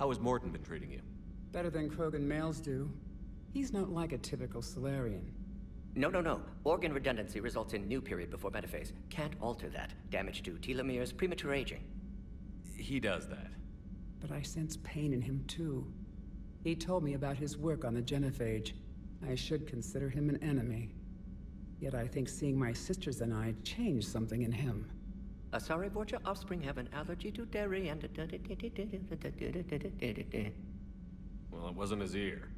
How has Mordin been treating you? Better than Krogan males do. He's not like a typical Salarian. No, no, no. Organ redundancy results in new period before metaphase. Can't alter that. Damage to telomeres, premature aging. He does that. But I sense pain in him too. He told me about his work on the genophage. I should consider him an enemy. Yet I think seeing my sisters and I changed something in him. Asari Vorcha offspring have an allergy to dairy and... Well, it wasn't his ear.